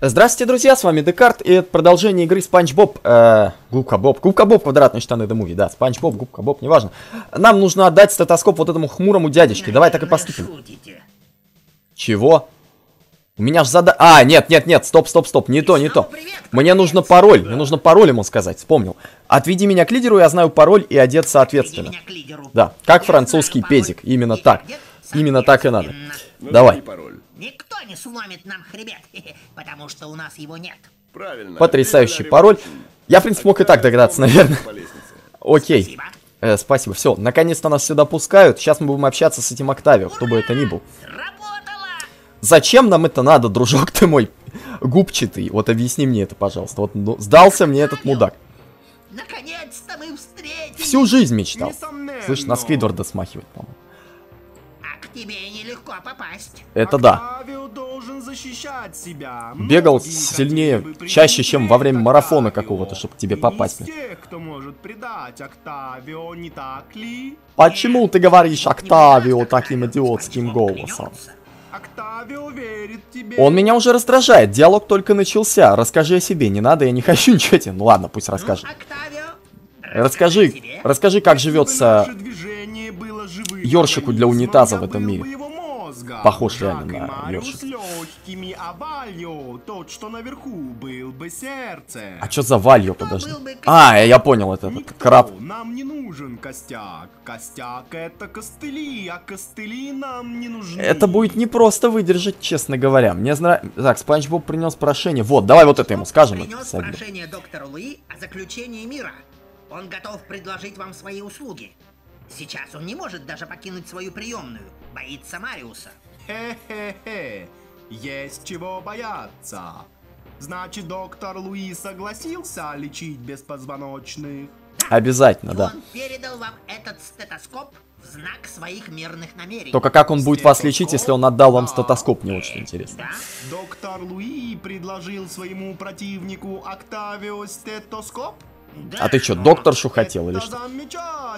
Здравствуйте, друзья, с вами Декарт, и это продолжение игры Спанч Боб, э, Губка Боб, Губка Боб, квадратные штаны The Movie, да, Спанч Боб, Губка Боб, неважно. Нам нужно отдать стетоскоп вот этому хмурому дядечке, давай так и поступим. Шутите. Чего? У меня ж зада... А, нет, нет, нет, стоп, стоп, стоп, не то, не то. Мне нужно пароль, мне нужно пароль ему сказать, вспомнил. Отведи меня к лидеру, я знаю пароль и одет соответственно. Да, как Я французский знаю педик, именно и так. Именно так и надо. Ну, Давай. пароль. Никто не сломит нам хребет, потому что у нас его нет. Правильно. Потрясающий пароль. Я, в принципе, мог и так догадаться, наверное. По. Окей. Спасибо. Э, спасибо. Все, наконец-то нас сюда пускают. Сейчас мы будем общаться с этим Октавио, кто бы это ни был. Сработало! Зачем нам это надо, дружок ты мой губчатый? Вот объясни мне это, пожалуйста. Вот ну, сдался мне этот мудак. Наконец-то мы встретились! Всю жизнь мечтал. Несомненно. Слышь, на Сквидварда смахивает, по-моему. Нелегко попасть. Это да. Октавио должен защищать себя. Бегал сильнее, чаще, чем во время марафона какого-то, чтобы к тебе попасть, не из блин. тех, кто может предать Октавио, не так ли? Почему ты говоришь Октавио таким идиотским голосом? Октавио верит тебе. Он меня уже раздражает, диалог только начался. Расскажи о себе, не надо, я не хочу ничего тебе. Ну ладно, пусть расскажет. Октавио, Расскажи, расскажи, как живется ёршику для унитаза в этом мире. Похож реально на ёршик. легкими, а Вальо, тот, что наверху, был бы сердце. А что за Валью, подожди? бы А, я понял, это этот Никто, краб. нам не нужен костяк. Костяк это костыли, а костыли нам не нужны. Это будет непросто выдержать, честно говоря. Мне нравится... Так, Спанч Боб принес прошение. Вот, давай вот это ему скажем. принес прошение доктору Луи о заключении мира. Он готов предложить вам свои услуги. Сейчас он не может даже покинуть свою приемную. Боится Мариуса. Хе-хе-хе. Есть чего бояться. Значит, доктор Луи согласился лечить беспозвоночных. Обязательно, И да. он передал вам этот стетоскоп в знак своих мирных намерений. Только как он будет вас лечить, если он отдал вам Да. стетоскоп, мне очень интересно. Да? Доктор Луи предложил своему противнику Октавио стетоскоп? А ты что, докторшу хотел или что?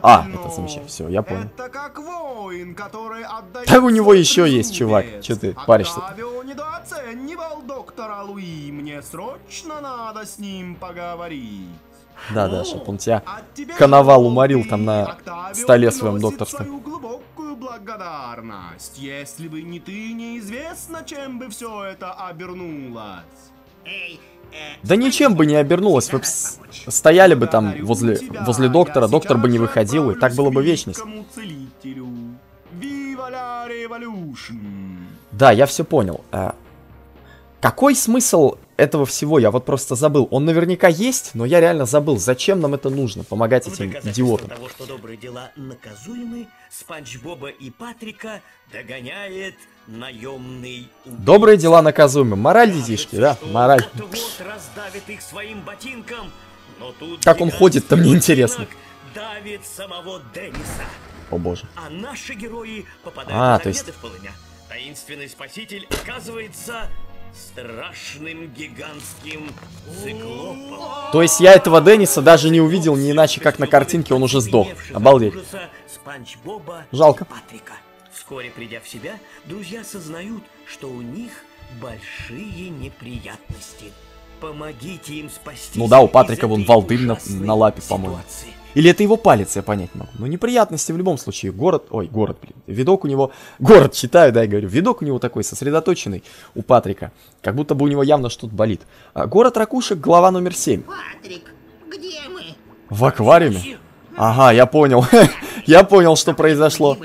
А, это замечательно. Всё, я понял. Это как воин, который отдает Да у него еще есть, чувак. Чё ты паришься-то? Октавио недооценивал доктора Луи. Мне срочно надо с ним поговорить. Да, да, чтоб он тебя... Коновал уморил там на Октавио столе своем докторском. глубокую благодарность. Если бы не ты, неизвестно, чем бы все это обернулось. Эй, Да ничем бы не обернулось, вы стояли бы там возле, возле доктора, доктор бы не выходил, и так было бы вечность. Да, я все понял. А, какой смысл этого всего? Я вот просто забыл. Он наверняка есть, но я реально забыл. Зачем нам это нужно? Помогать В этим идиотам. того, что добрые дела наказуемы, Спанч Боба и Патрика догоняет наемный убийца. Добрые дела наказуемы. Мораль, детишки, да? Мораль. Вот-вот раздавит их своим ботинком, но тут Как он ходит-то, мне интересно. Давит самого Денниса. О боже. А наши герои попадают А, на то есть- в полыня. Таинственный спаситель оказывается страшным гигантским циклопом. То есть я этого Денниса даже не увидел, не иначе, как на картинке он уже сдох. Обалдеть. Жалко. Патрика. Вскоре придя в себя, друзья сознают, что у них большие неприятности. Помогите им спасти. Ну да, у Патрика вон волдырь на- на лапе, по-моему. Или это его палец, я понять могу. Ну, неприятности в любом случае. Город, ой, город, блин. Видок у него, город читаю, да, я говорю. Видок у него такой сосредоточенный у Патрика. Как будто бы у него явно что-то болит. А, город ракушек, глава номер 7. Патрик, где мы? В аквариуме? Ага, я понял. я понял, что произошло.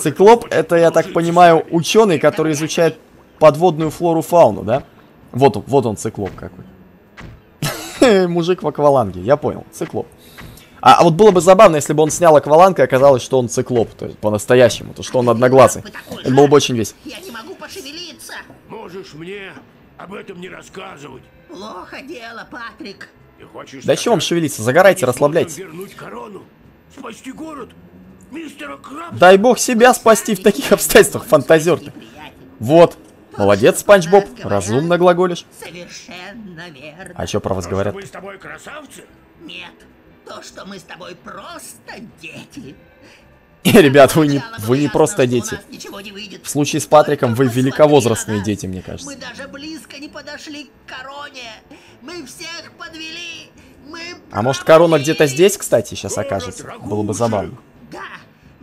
Циклоп! Это, я так понимаю, ученый, который изучает подводную флору, фауну, да? Вот он, вот он, циклоп какой. Мужик в акваланге, я понял, циклоп. А, а вот было бы забавно, если бы он снял акваланг и оказалось, что он циклоп, то есть по-настоящему, то что он одноглазый. Это было бы очень весело. Я не могу пошевелиться. Можешь мне об этом не рассказывать. Плохо дело, Патрик. Ты хочешь Да чего вам шевелиться, загорайте, расслабляйтесь. вернуть корону, спасти город. Дай бог себя спасти в таких обстоятельствах, фантазер ты. Вот, молодец, Спанч Боб, разумно глаголишь. Совершенно верно. А что про вас говорят? мы с тобой красавцы? Нет, то, что мы с тобой просто дети. Ребят, вы не, вы не просто дети. В случае с Патриком вы великовозрастные дети, мне кажется. Мы даже близко не подошли к короне. Мы всех подвели. Мы А может корона где-то здесь, кстати, сейчас окажется? Было бы забавно.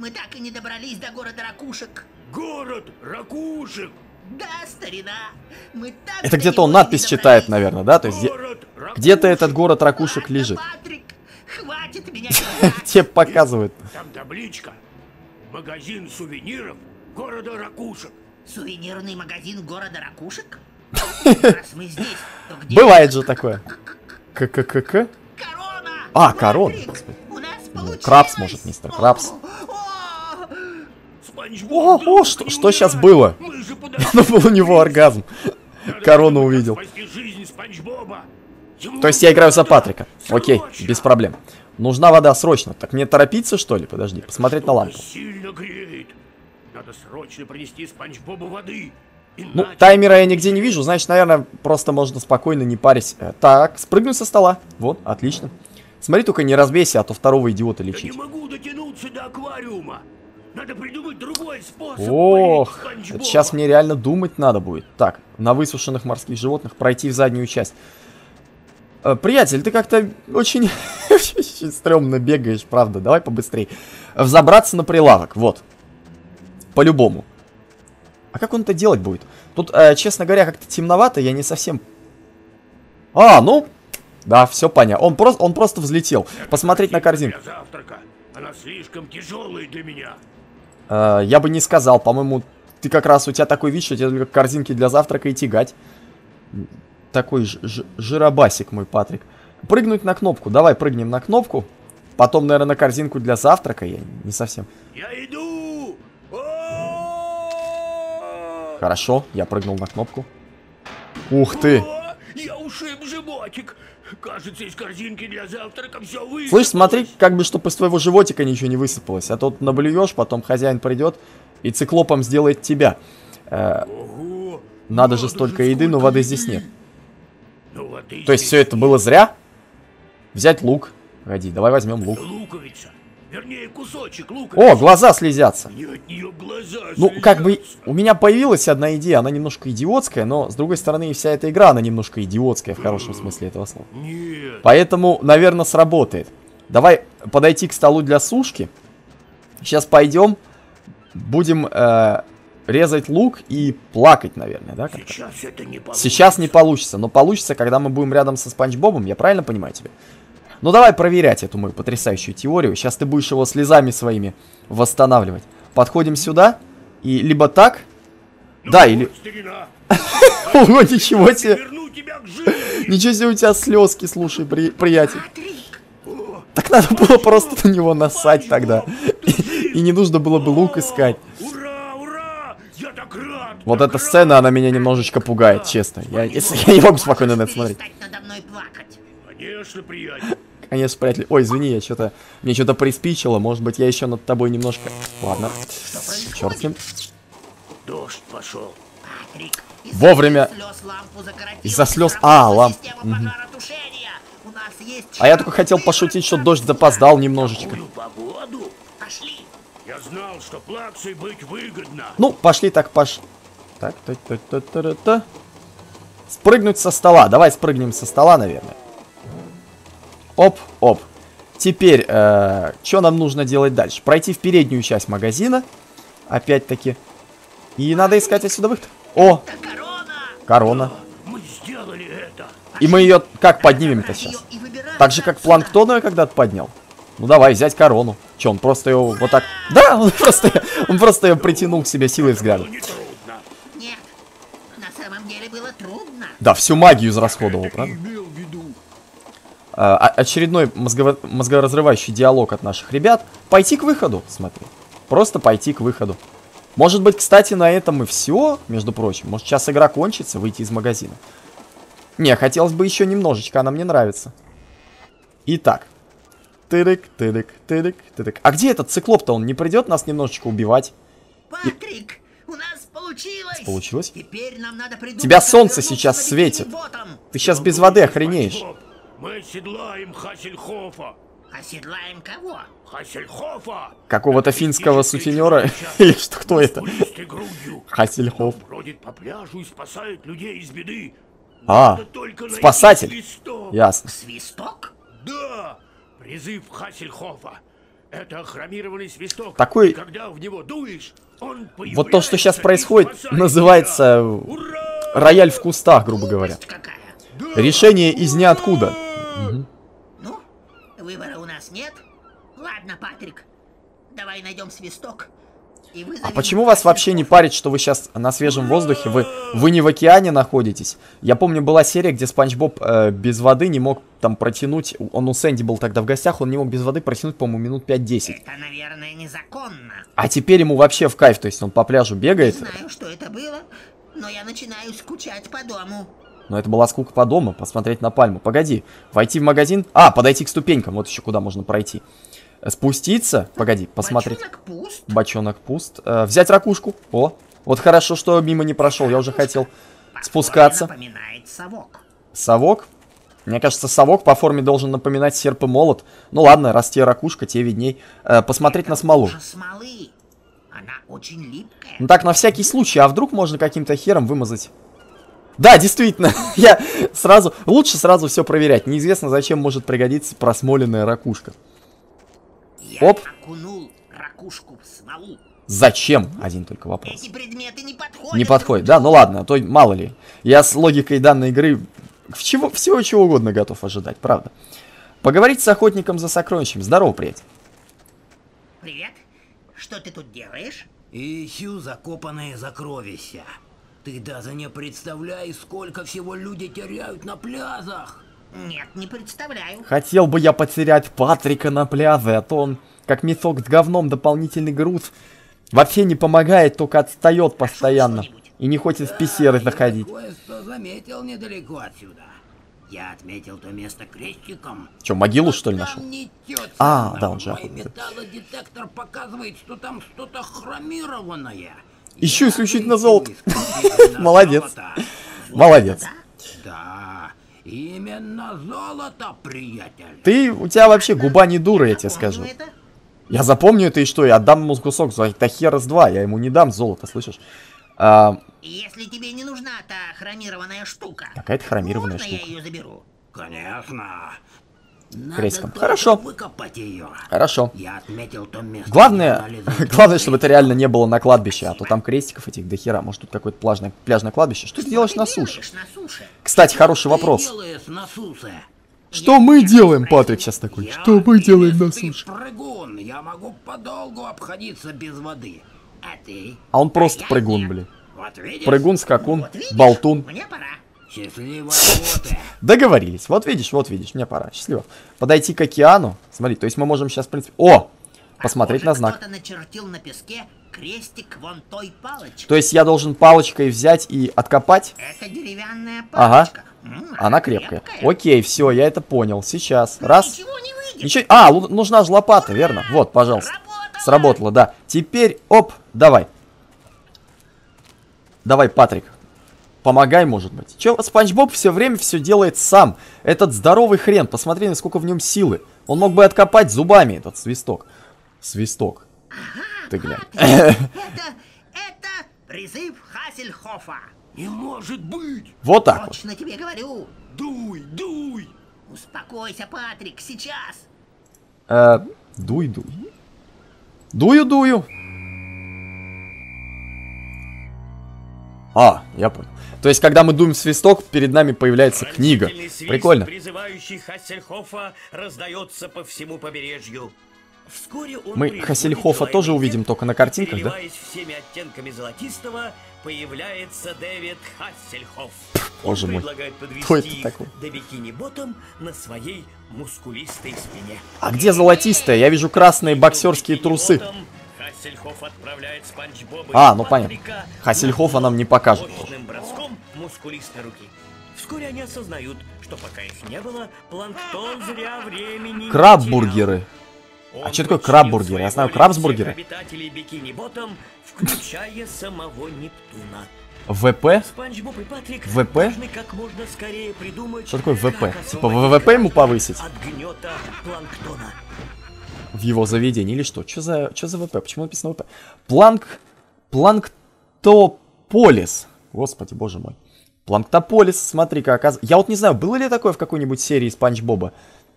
Мы так и не добрались до города Ракушек. Город ракушек. Да, старина, мы так Это где-то он надпись читает, наверное, да? То есть где-то этот город ракушек Ладно, лежит. Патрик, хватит меня. Тебе показывают. Там табличка. Магазин сувениров города ракушек. Сувенирный магазин города Ракушек? Раз мы здесь, то где Бывает же такое. КККК? корона? А, корона. У нас. Крабс, может, мистер Крабс. О, о, что- что умирай. было? Ну, был у него оргазм. Корону увидел. То есть я играю за Патрика. Окей, без проблем. Нужна вода срочно. Так мне торопиться, что ли? Подожди, посмотреть на лампу. сильно греет. Надо срочно принести Спанч Бобу воды. Ну, таймера я нигде не вижу, значит, наверное, просто можно спокойно не парить. Э, Так, спрыгнуть со стола. Вот, отлично. Смотри, только не разбейся, а то второго идиота Я не лечить. могу дотянуться до аквариума. Надо придумать другой способ. Ох, это сейчас мне реально думать надо будет. Так, на высушенных морских животных пройти в заднюю часть. Э, Приятель, ты как-то очень, очень стрёмно бегаешь, правда. Давай побыстрее. Взобраться на прилавок, вот. По-любому. А как он это делать будет? Тут, э, честно говоря, как-то темновато, я не совсем... А, ну... Да, все понятно. Он, просто, он просто взлетел. Посмотреть на корзинку. Она слишком тяжелая для меня. Э, я бы не сказал, по-моему, ты как раз, у тебя такой вид, что тебе только корзинки для завтрака и тягать. Такой жиробасик мой, Патрик. Прыгнуть на кнопку, давай прыгнем на кнопку. Потом, наверное, на корзинку для завтрака, я не совсем. Я иду! Хорошо, я прыгнул на кнопку. Ух ты! Я ушиб животик. Кажется, из корзинки для завтрака все высыпалось. Слышь, смотри, как бы, чтобы из твоего животика ничего не высыпалось. А то наблюешь, потом хозяин придет и циклопом сделает тебя. Э, Ого, надо же столько еды, но воды здесь нет. Ну, воды То есть здесь все это было зря? Взять лук. Погоди, давай возьмем лук. Луковица. Вернее, кусочек луковицы. О, глаза слезятся. Мне от нее глаза Ну, как бы, слезятся. у меня появилась одна идея, она немножко идиотская, но, с другой стороны, вся эта игра, она немножко идиотская в хорошем смысле этого слова. Нет. Поэтому, наверное, сработает. Давай подойти к столу для сушки. Сейчас пойдем, будем э, резать лук и плакать, наверное, да? Сейчас это не получится. Сейчас не получится, но получится, когда мы будем рядом со Спанч Бобом, я правильно понимаю тебя? Ну давай проверять эту мою потрясающую теорию. Сейчас ты будешь его слезами своими восстанавливать. Подходим сюда, и либо так... Да, или... Ого, ничего себе! Ничего себе у тебя слезки, слушай, при- приятель. Так надо было просто на него насать тогда. И не нужно было бы лук искать. Ура, ура! Я так рад! Вот эта сцена, она меня немножечко пугает, честно. Я, я не могу спокойно на это смотреть. перестать надо мной плакать. Конечно, приятель. Конечно, приятель. Ой, извини, я что-то... Мне что-то приспичило. Может быть, я еще над тобой немножко... Ладно. Черт с ним. Дождь пошел. Патрик, из-за Вовремя. Из-за слез- а, ламп. система Мгм. пожаротушения. У нас есть А я только хотел пошутить, что дождь запоздал немножечко. Я знал, что плаксой быть выгодно. Ну, пошли так, пош... Так, та та та та та та Спрыгнуть со стола. Давай спрыгнем со стола, наверное. Оп, оп. Теперь, что нам нужно делать дальше? Пройти в переднюю часть магазина. Опять-таки. И надо искать отсюда выход. О, Это корона. корона. Мы сделали это. И мы ее как поднимем-то сейчас? Так же, как планктона я когда-то поднял. Ну давай, взять корону. Че, он просто ее вот так... Да, он просто, он просто ее притянул к себе силой взгляда. Было нетрудно. Нет, на самом деле было трудно. Да, всю магию израсходовал, правда? Имел в виду. А, а- очередной мозгово- мозгоразрывающий диалог от наших ребят. Пойти к выходу, смотри. Просто пойти к выходу. Может быть, кстати, на этом и все, между прочим. Может, сейчас игра кончится, выйти из магазина. Не, хотелось бы еще немножечко, она мне нравится. Итак. Тырык, тырык, тырык, тырык. А где этот циклоп-то? Он не придет нас немножечко убивать? Патрик, у нас получилось. Получилось? Теперь нам надо придумать, Тебя солнце сейчас светит. Ты сейчас без воды охренеешь. Боб, Мы оседлаем Хассельхофа. Оседлаем кого? Хассельхофа! Какого-то финского сутенера? Или что, кто это? Он бродит по пляжу и спасает людей из беды. А, спасатель. свисток. Ясно. Свисток? Да, призыв Хассельхофа. Это хромированный свисток. Такой- когда в него дуешь, он Вот то, что сейчас появляется происходит, называется. Ура! рояль в кустах, грубо говоря. Какая. Решение из ниоткуда. Ну, выбора у нас нет. Ладно, Патрик, давай найдем свисток. А почему вас вообще не парит, что вы сейчас на свежем воздухе? Вы, вы не в океане находитесь? Я помню, была серия, где Спанч Боб э, без воды не мог там протянуть. Он у Сэнди был тогда в гостях, он не мог без воды протянуть, по-моему, минут 5-10. Это, наверное, незаконно. А теперь ему вообще в кайф, то есть он по пляжу Не бегает. знаю, что это было, но я начинаю скучать по дому. Но это была скука по дому, посмотреть на пальму. Погоди, войти в магазин? А, подойти к ступенькам, вот еще куда можно пройти. Э, Спуститься? Погоди, посмотреть. Бочонок пуст. Бочонок пуст. Э, взять ракушку. О, вот хорошо, что мимо не прошел, я уже хотел спускаться. напоминает совок. Совок. Мне кажется, совок по форме должен напоминать серп и молот. Ну ладно, раз тебе ракушка, тебе видней. Э, посмотреть на смолу. Смолы. Она очень липкая. Ну так, на всякий случай, а вдруг можно каким-то хером вымазать? Да, действительно, я сразу... Лучше сразу все проверять. Неизвестно, зачем может пригодиться просмоленная ракушка. Я Оп. окунул ракушку в смолу. Зачем? Один только вопрос. Эти предметы не подходят. Не подходит, друг да? Ну ладно, а то мало ли. Я с логикой данной игры чего, всего чего угодно готов ожидать, правда. Поговорить с охотником за сокровищем. Здорово, приятель. Привет. Что ты тут делаешь? Ищу закопанные сокровища. Ты даже не представляешь, сколько всего люди теряют на пляжах. Нет, не представляю. Хотел бы я потерять Патрика на пляже, а то он, как мешок с говном, дополнительный груз. Вообще не помогает, только отстает постоянно. И не хочет в пещеры заходить. Кое-что заметил недалеко отсюда. Я отметил то место крестиком. Че, могилу что ли нашел? А, да, он же мой охотник. металлодетектор показывает, что там что-то хромированное. Ищу Я исключительно золото. Молодец. Молодец. Да, именно золото, приятель. Ты, у тебя вообще губа не дура, я тебе скажу. Я запомню это и что, я отдам ему кусок, за это хера с два, я ему не дам золото, слышишь? А, Если тебе не нужна та хромированная штука. Какая-то хромированная можно штука. я ее заберу? Конечно. Крестиком. Хорошо. ее. хорошо. Я отметил то место. Главное, главное, чтобы это реально не было на кладбище, а то там крестиков этих до хера. Может тут какое-то пляжное, пляжное кладбище? Что ты делаешь ты на суше? на суше? Кстати, хороший Ты вопрос. Что мы делаем, Патрик сейчас такой? Я Что мы делаем на суше? прыгун. Я могу подолгу обходиться без воды. А ты? А он просто я прыгун, блин. Вот видишь? Прыгун, скакун, Вот видишь, болтун. Мне пора. Счастливой охоты. Договорились. Вот видишь, вот видишь, мне пора. Счастливо. Подойти к океану. Смотри, то есть мы можем сейчас, в принципе... О! Посмотреть Похоже, на знак. Кто-то начертил на песке крестик вон той палочкой. То есть я должен палочкой взять и откопать? Это деревянная Ага. палочка. М, Она крепкая. Окей, все, я это понял. Сейчас. Раз. Ничего не выйдет. Ничего... А, нужна же лопата, верно? Вот, пожалуйста. Сработало. Сработало, да. Теперь, оп, давай. Давай, Патрик. Помогай, может быть. Че, Спанч Боб все время все делает сам. Этот здоровый хрен, посмотри, насколько в нем силы. Он мог бы откопать зубами этот свисток. Свисток. Ты глянь. Это, это призыв Хассельхофа. Не может быть! Вот так вот. Точно тебе говорю. Дуй, дуй! Успокойся, Патрик, сейчас. Э, дуй, дуй. Дую, А, я понял. То есть, когда мы дуем свисток, перед нами появляется книга. Прикольно. призывающий Хассельхофа, раздается по всему побережью. Вскоре он Мы Хассельхофа тоже увидим только на картинках, да? всеми оттенками золотистого, появляется Дэвид Хассельхоф. Боже мой. Кто это такой? до бикини-ботом на своей мускулистой спине. А где золотистая? Я вижу красные боксерские трусы. Хассельхоф отправляет Спанч Боба А, ну понятно. Хассельхофа на нам не. Мощным броском мускулистой руки. Вскоре они осознают, что пока их не было, планктон зря времени. Краббургеры. Он что такое краббургеры? Я знаю крабсбургеры. обитателей Бикини Ботом, включая самого Нептуна. ВП? ВП? Что такое ВП? Типа ВВП ему повысить? От гнета планктона. В его заведении или что? Что за, что за ВП? Почему написано ВП? Планк... Планктополис. Господи, боже мой. Планктополис, смотри-ка, оказывается... Я вот не знаю, было ли такое в какой-нибудь серии Спанч Боба?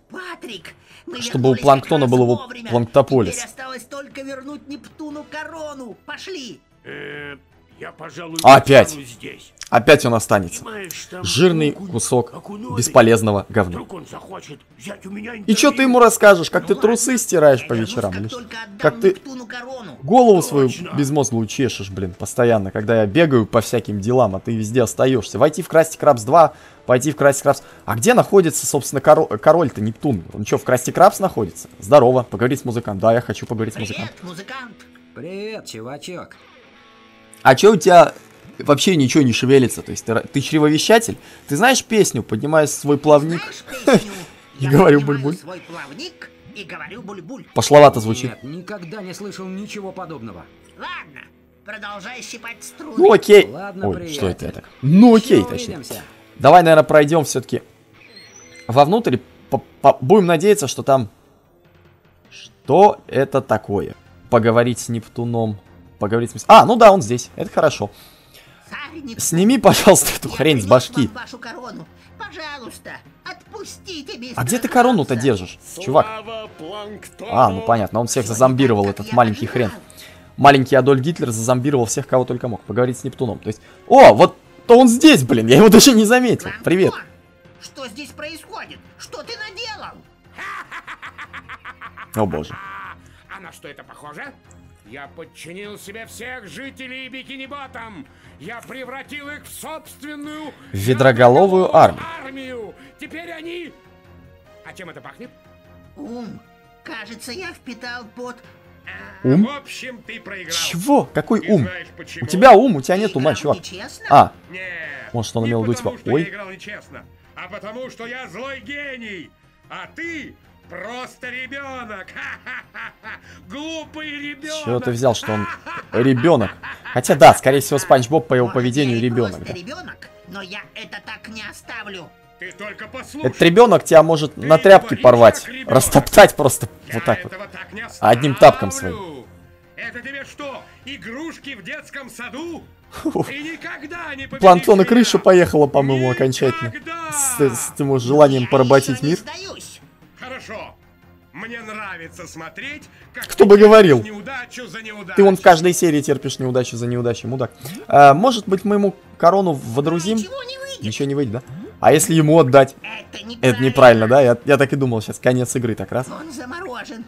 Патрик, мы Чтобы у Планктона был его вовремя. Планктополис. Теперь осталось только вернуть Нептуну корону. Пошли. Э, я, пожалуй, Опять. останусь здесь. Опять он останется. Жирный кусок бесполезного говна. И что ты ему расскажешь, как ты трусы стираешь по вечерам? как или Как ты голову свою безмозглую чешешь, блин, постоянно, когда я бегаю по всяким делам, а ты везде остаешься. Войти в Красти Крабс 2, пойти в Красти Крабс... А где находится, собственно, коро- король-то Нептун? Он что, в Красти Крабс находится? Здорово, поговорить с музыкантом. Да, я хочу поговорить с музыкантом. Привет, музыкант. Привет, чувачок. А чё у тебя вообще ничего не шевелится? То есть ты, ты чревовещатель? Ты знаешь песню «Поднимая свой плавник»? И говорю буль-буль. свой плавник и говорю буль-буль. Пошловато звучит. Нет, никогда не слышал ничего подобного. Ладно, продолжай щипать струны. Ну окей. Ладно, Ой, приятель. что это я так? Ну окей, точнее. увидимся. Давай, наверное, пройдем все-таки вовнутрь. По- по- Будем надеяться, что там... Что это такое? Поговорить с Нептуном. Поговорить с... мис- А, ну да, он здесь. Это хорошо. Сними, пожалуйста, эту хрень с башки. вам вашу корону. Пожалуйста, отпустите мистера А где ты корону-то держишь, чувак? А, ну понятно, он всех зазомбировал, этот маленький хрен. Маленький Адольф Гитлер зазомбировал всех, кого только мог. Поговорить с Нептуном. То есть... О, вот то он здесь, блин, я его даже не заметил. Привет. Что здесь происходит? Что ты наделал? О боже. А на что это похоже? Я подчинил себе всех жителей Бикини-Ботом. Я превратил их в собственную... Ведроголовую армию. армию. Теперь они... А чем это пахнет? Ум, кажется, я впитал под... Ум? В общем, ты проиграл. Чего? Какой ум? знаешь почему? У тебя ум, у тебя нет ума, чувак. нечестно? А, Нет. Может, он имел в виду, типа, ой. я играл нечестно, а потому, что я злой гений. А ты просто ребенок. Глупый ребенок. чего ты взял, что он ребенок? Хотя да, скорее всего, Спанч Боб по его поведению ребенок. Да. ребенок, но я это так не оставлю. Ты только послушай. Этот ребенок тебя может на Ты тряпки говоришь, порвать, растоптать просто Я вот так вот. так не Одним тапком оставлю. Это тебе что, игрушки в детском саду? Ты никогда не победишь Планктона меня. крыша поехала, по-моему, окончательно. С, с этим вот желанием Я поработить мир. сдаюсь. Хорошо. Мне нравится смотреть, как Кто бы говорил. неудачу за неудачу. Ты вон в каждой серии терпишь неудачу за неудачей, мудак. А, может быть, мы ему корону водрузим? Ничего не выйдет. Ничего не выйдет, да? А если ему отдать? Это неправильно. Это неправильно, да? Я, я так и думал, сейчас конец игры так раз. Он заморожен.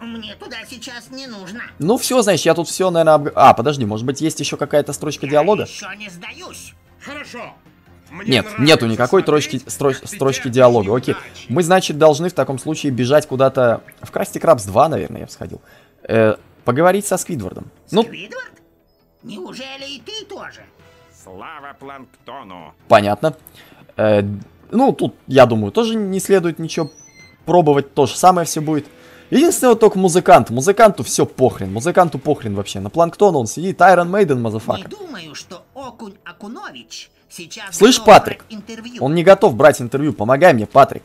Мне туда сейчас не нужно. Ну все, значит, я тут все, наверное, обг... А, подожди, может быть, есть еще какая-то строчка диалога? Я еще не сдаюсь. Хорошо. Нет, нету никакой строчки, строч- строчки диалога. Окей. Мы, значит, должны в таком случае бежать куда-то... В Красти Крабс 2, наверное, я бы сходил. Э, поговорить со Сквидвардом. Ну, Сквидвард? Неужели и ты тоже? Слава планктону! понятно. Э, ну, тут, я думаю, тоже не следует ничего пробовать. То же самое все будет. Единственное, вот только музыкант. Музыканту все похрен. Музыканту похрен вообще. На планктона он сидит. Iron Maiden, Не мазафака. думаю, что Окунь Акунович Слышь, Патрик. Он не готов брать интервью. Помогай мне, Патрик.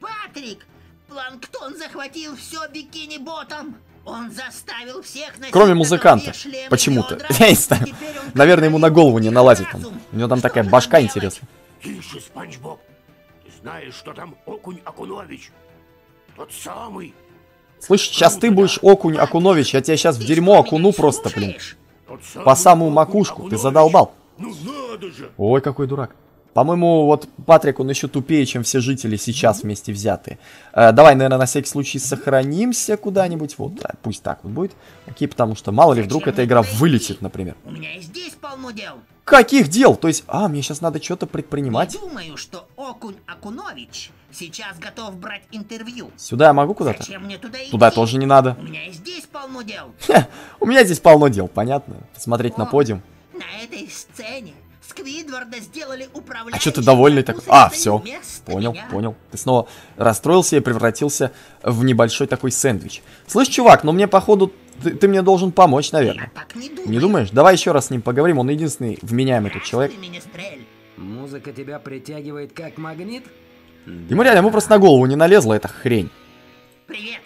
Патрик! Планктон захватил все бикини-ботом. Он заставил всех носить Кроме музыканта. Почему-то. Я не знаю. Он Наверное, ему на голову не налазит. Там. разум. У него там Что такая башка делать? интересная. Тише, Спанч Боб. Ты знаешь, что там Окунь Акунович? Тот самый. Слышь, сейчас ты будешь окунь Акунович, я тебя сейчас в дерьмо окуну просто, блин. По самую макушку, ты задолбал. Ну надо же. Ой, какой дурак. По-моему, вот Патрик, он еще тупее, чем все жители сейчас вместе взятые. Э, давай, наверное, на всякий случай сохранимся куда-нибудь. Вот, да, пусть так вот будет. Окей, потому что мало ли вдруг эта игра вылетит, например. У меня и здесь полно дел. Каких дел? То есть, а, мне сейчас надо что-то предпринимать. думаю, что Окунь Акунович сейчас готов брать интервью. Сюда я могу куда-то? Зачем мне туда идти? Туда тоже не надо. У меня и здесь полно дел. Хе, у меня здесь полно дел, понятно? Смотреть на О. подиум. На этой сцене Сквидвард правда, сделали А управляющим что ты довольный такой? А, все. Понял, меня. понял. Ты снова расстроился и превратился в небольшой такой сэндвич. Слышь, чувак, но мне походу ты, ты мне должен помочь, Я наверное. так не думаю. Не думаешь? Давай еще раз с ним поговорим. Он единственный вменяемый тут человек. Министрель. Музыка тебя притягивает как магнит? Ему реально, ему просто на голову не налезла эта хрень. Привет.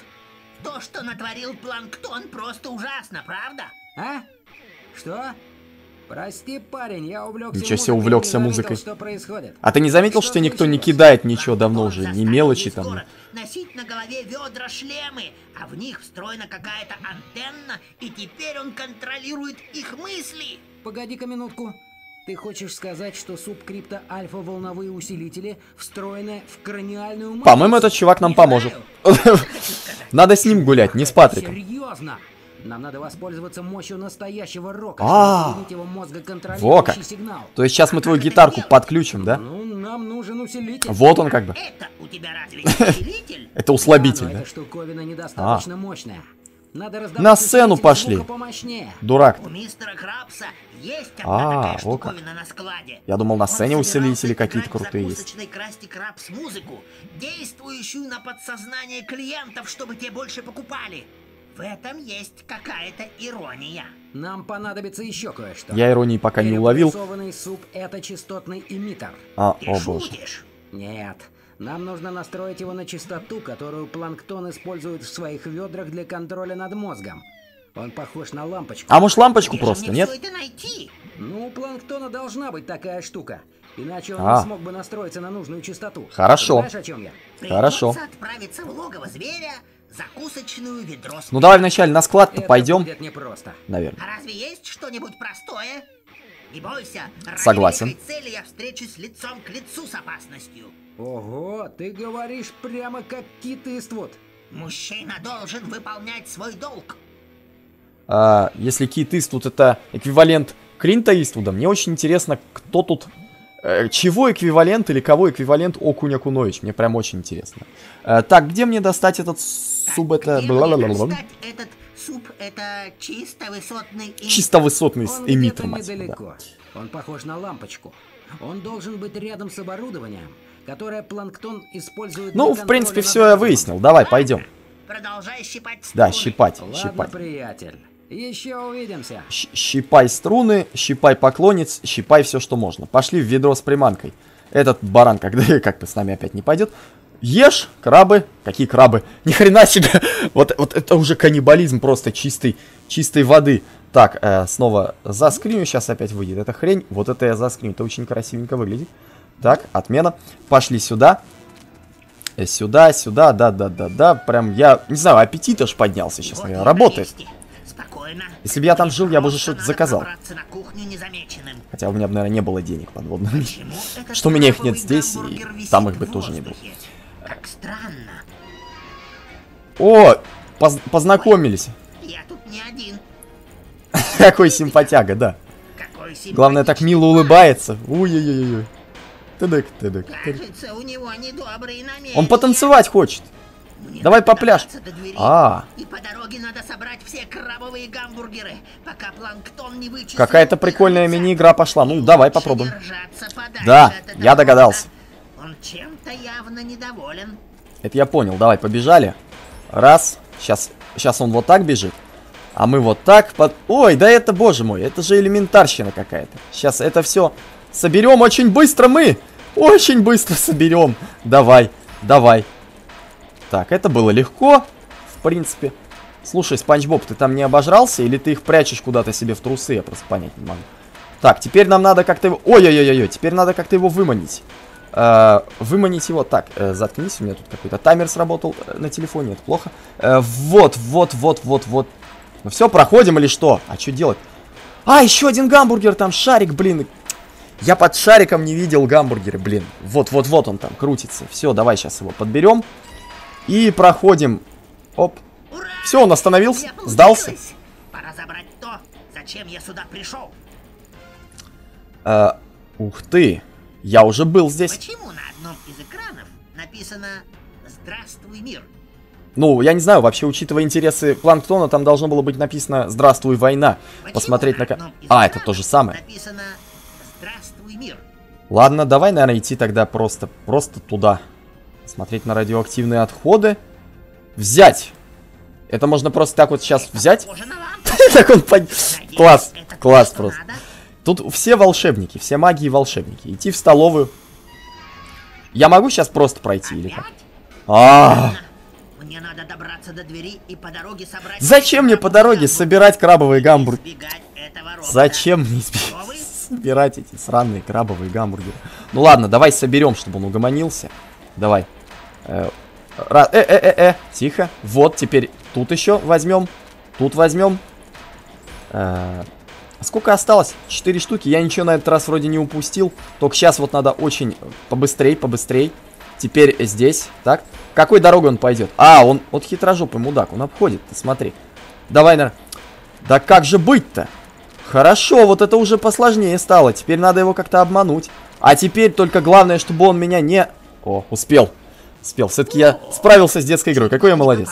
То, что натворил Планктон, просто ужасно, правда? А? Что? Прости, парень, я увлекся Ничего себе, увлекся не заметил, музыкой. что происходит. А ты не заметил, что, никто не кидает ничего давно уже? Заставил мелочи там. Носить на голове ведра шлемы, а в них встроена какая-то антенна, и теперь он контролирует их мысли. Погоди-ка минутку. Ты хочешь сказать, что субкрипто альфа-волновые усилители встроены в краниальную матрицу? По-моему, этот чувак нам Не поможет. Надо с ним гулять, не с Патриком. Серьезно? Нам надо воспользоваться мощью настоящего рока, А, чтобы соединить его мозга Во как. сигнал. То есть сейчас мы твою это гитарку подключим, да? Ну, нам нужен усилитель. Вот он как бы. Это у тебя разве усилитель? Это услабитель, Да, но да? эта штуковина недостаточно мощная. Надо На сцену пошли. Дурак. У мистера Крабса есть А, одна такая во как. штуковина на складе. Я думал, на сцене усилители какие-то крутые есть. Красти Крабс музыку, действующую на подсознание клиентов, чтобы те больше покупали. В этом есть какая-то ирония. Нам понадобится еще кое-что. Я иронии пока не уловил. Суп — это частотный эмиттер. А, Ты о боже. шутишь? Нет. Нам нужно настроить его на частоту, которую планктон использует в своих ведрах для контроля над мозгом. Он похож на лампочку. А может лампочку Где просто, нет? это найти? Ну, у планктона должна быть такая штука. Иначе он А. не смог бы настроиться на нужную частоту. Хорошо. Знаешь, о чем я? Хорошо. Придется отправиться в логово зверя, закусочную ведро с Ну давай вначале на склад-то пойдем, будет непросто. наверное. А разве есть что-нибудь простое? Не бойся, Согласен. цели я встречусь лицом к лицу с опасностью. Ого, ты говоришь прямо как Кит Иствуд. Мужчина должен выполнять свой долг. А, если Кит Иствуд это эквивалент Клинта Иствуда, мне очень интересно, кто тут... э, чего эквивалент или кого эквивалент Окунь Акунович? Мне прям очень интересно. Э, так, где мне достать этот суп? Это... Где мне бла-ла-ла-ла-ла? достать этот суп? Это чисто высотный... Чисто высотный Он эмиттер, мать да. недалеко. Он похож на лампочку. Он должен быть рядом с оборудованием, которое планктон использует Ну, в принципе, все я выяснил. Давай, пойдем. Продолжай щипать Да, щипать, Ладно, щипать. приятель. Еще увидимся. Щ- Щипай струны, щипай поклонниц, щипай все, что можно. Пошли в ведро с приманкой. Этот баран, когда как-то с нами опять не пойдет. Ешь, крабы. Какие крабы? Ни хрена себе. Вот, вот это уже каннибализм просто чистой, чистой воды. Так, э, снова заскриню, сейчас опять выйдет эта хрень. Вот это я заскриню, это очень красивенько выглядит. Так, отмена. Пошли сюда. Э, Сюда, сюда, да-да-да-да. Прям я, не знаю, аппетит аж поднялся, честно Вот говоря. Работает. месте. Спокойно. Если бы я там жил, я бы уже что-то заказал. Хотя у меня бы, наверное, не было денег подводных. Что у меня их нет здесь, и там их бы тоже не было. Как странно. О, поз- познакомились. Я тут не один. Какой симпатяга, да. Главное, так мило улыбается. Ой-ой-ой-ой. Тыдык, тыдык. Кажется, у него недобрые намерения. Он потанцевать хочет. Мне Давай попляж. добраться до двери. А. И по дороге надо собрать все крабовые гамбургеры, пока планктон не вычислит Какая-то прикольная мини-игра пошла. Ну, давай попробуем. Да, я догадался. Он чем-то явно недоволен. Это я понял. Давай, побежали. Раз. Сейчас, сейчас он вот так бежит. А мы вот так под... Ой, да это, боже мой, это же элементарщина какая-то. Сейчас это все соберем очень быстро мы. Очень быстро соберем. Давай, давай. Так, это было легко, в принципе. Слушай, Спанч Боб, ты там не обожрался или ты их прячешь куда-то себе в трусы? Я просто понять не могу. Так, теперь нам надо как-то его... Ой-ой-ой-ой, теперь надо как-то его выманить. Э, выманить его. Так, э, заткнись, у меня тут какой-то таймер сработал э, на телефоне, это плохо. Э, вот, вот, вот, вот, вот. Ну все, проходим или что? А что делать? А, еще один гамбургер, там шарик, блин. Я под шариком не видел гамбургеры, блин. Вот, вот, вот он там крутится. Все, давай сейчас его подберем. И проходим. Оп. Ура! Все, он остановился, сдался. Пора забрать то, зачем я сюда пришел. Э, ух ты. Я уже был здесь. Почему на одном из экранов написано «Здравствуй, мир»? Ну, я не знаю, вообще, учитывая интересы Планктона, там должно было быть написано «Здравствуй, война». Почему Посмотреть на... из А, это то же самое. Написано «Здравствуй, мир». Ладно, давай, наверное, идти тогда просто, просто туда. Смотреть на радиоактивные отходы. Взять! Это можно просто так вот сейчас взять. Так он Класс, класс просто. Тут все волшебники, все маги и волшебники. Идти в столовую. Я могу сейчас просто пройти или как? А, Мне надо добраться до двери и по дороге собрать... Зачем мне по дороге собирать крабовые гамбургеры? Зачем мне собирать эти сраные крабовые гамбургеры? Ну ладно, давай соберем, чтобы он угомонился. Давай. Э, э, э, э, э, тихо. Вот, теперь тут еще возьмем. Тут возьмем. Э, сколько осталось? Четыре штуки. Я ничего на этот раз вроде не упустил. Только сейчас вот надо очень побыстрей, побыстрей. Теперь здесь. Так. Какой дорогой он пойдет? А, он вот хитрожопый мудак. Он обходит. Ты смотри. Давай, наверное. Да как же быть-то? Хорошо, вот это уже посложнее стало. Теперь надо его как-то обмануть. А теперь только главное, чтобы он меня не... О, успел. Успел. Все-таки я справился с детской игрой. Какой я молодец.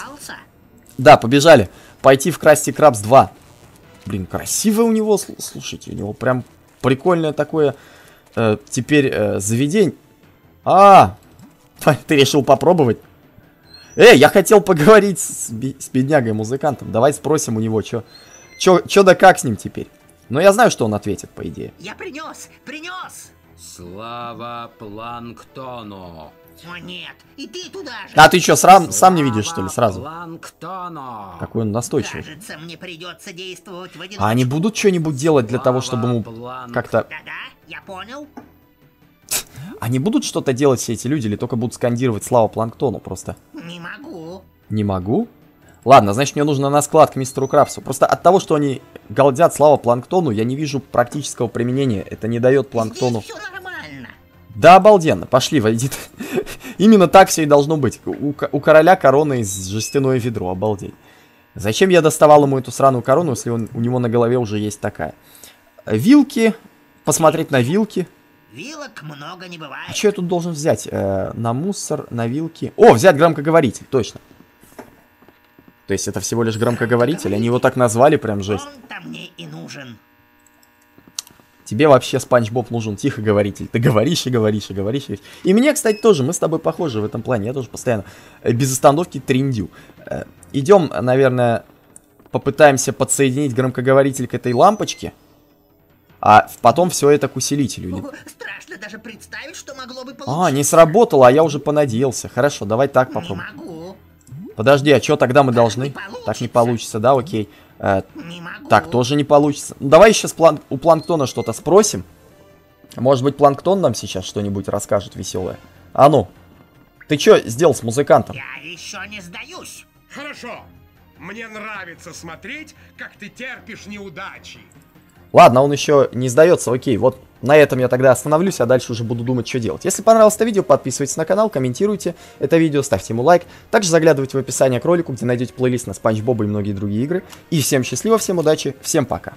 Да, побежали. Пойти в Красти Крабс 2. Блин, красивое у него, сл- слушайте, у него прям прикольное такое э, теперь э, заведение. А, ты решил попробовать? Эй, я хотел поговорить с, с беднягой-музыкантом. Давай спросим у него, чё, чё, чё да как с ним теперь. Но я знаю, что он ответит, по идее. Я принес, принес. Слава планктону! О нет, и ты туда же. А ты чё, сам, сам не видишь, что ли, сразу? Планктону! Какой он настойчивый. Кажется, мне придется действовать в одиночку. А они будут что-нибудь делать для того, чтобы ему как-то... Да-да, я понял. Они будут что-то делать, все эти люди, или только будут скандировать слава планктону просто? Не могу. Не могу? Ладно, значит, мне нужно на склад к мистеру Крабсу. Просто от того, что они галдят слава планктону, я не вижу практического применения. Это не дает планктону... Здесь все. Да, обалденно. Пошли, войди. Именно так все и должно быть. У, у короля корона из жестяное ведро, обалдеть. Зачем я доставал ему эту сраную корону, если он, у него на голове уже есть такая? Вилки. Посмотреть на вилки. Вилок много не бывает. А что я тут должен взять? Э, на мусор, на вилки. О, взять громкоговоритель, точно. То есть это всего лишь громкоговоритель? Они его так назвали, прям жесть. Он-то мне и нужен. Тебе вообще Спанч Боб нужен тихоговоритель. Ты говоришь и говоришь и говоришь. И, и мне, кстати, тоже. Мы с тобой похожи в этом плане. Я тоже постоянно э, без остановки триндю. Э, идем, наверное, попытаемся подсоединить громкоговоритель к этой лампочке. А потом все это к усилителю. страшно даже представить, что могло бы А, получиться. не сработало, а я уже понадеялся. Хорошо, давай так Не попробуем. могу. Подожди, а что тогда мы должны? не получится. Так не получится, да, окей. Э, Не могу. так тоже не получится. Давай сейчас план... у Планктона что-то спросим. Может быть, Планктон нам сейчас что-нибудь расскажет веселое. А ну, ты что сделал с музыкантом? Я еще не сдаюсь. Хорошо. Мне нравится смотреть, как ты терпишь неудачи. Ладно, он еще не сдается, окей. Вот на этом я тогда остановлюсь, а дальше уже буду думать, что делать. Если понравилось это видео, подписывайтесь на канал, комментируйте это видео, ставьте ему лайк. Также заглядывайте в описание к ролику, где найдете плейлист на Спанч Боба и многие другие игры. И всем счастливо, всем удачи, всем пока.